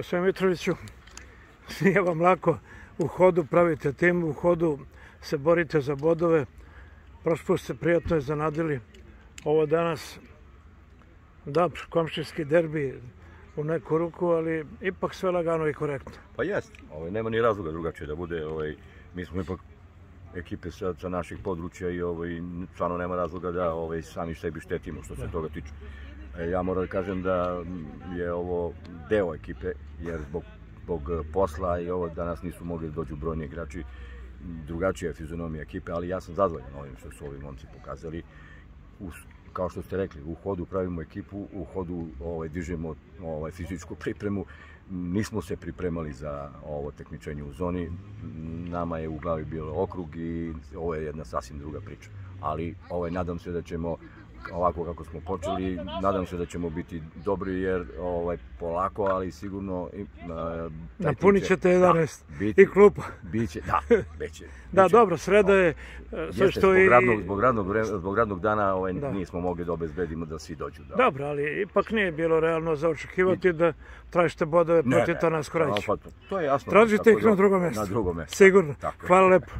Sve Mitroviću, nije vam lako. U hodu pravite tim, u hodu se borite za bodove. Prošli put ste prijatno iznenadili. Ovo danas, da, komšijski derbi u neku ruku, ali ipak sve lagano i korektno. Pa jest, ovaj, nema ni razloga drugačije da bude. Ovaj, mi smo ipak ekipe sa, sa naših područja i ovaj, stvarno nema razloga da ovaj, sami sebi štetimo što se toga tiče. E, ja moram da kažem da je ovo deo ekipe, jer zbog, zbog posla i ovo danas nisu mogli da dođu brojni igrači, drugačija je fizionomija ekipe, ali ja sam zadovoljan ovim što su ovi momci pokazali. U, kao što ste rekli, u hodu pravimo ekipu, u hodu ovaj, dižemo ovaj, fizičku pripremu, nismo se pripremali za ovo tekmičenje u zoni, nama je u glavi bilo okrug i ovo je jedna sasvim druga priča. Ali ovaj, nadam se da ćemo ovako kako smo počeli, nadam se da ćemo biti dobri jer ovaj polako, ali sigurno uh, napunit ćete 11 da, biti, i klupa. Biće, da, biće. da, biće. dobro, sreda je sve što zbog i radnog, zbog radnog zbog radnog dana ovaj da. nismo mogli da obezbedimo da svi dođu. Da. Dobro, ali ipak nije bilo realno za očekivati I... da tražite bodove protiv Tana Skorać. Pa, to je jasno. Tražite ih na drugom mjestu. Na drugom mjestu. Sigurno. Tako Hvala lepo.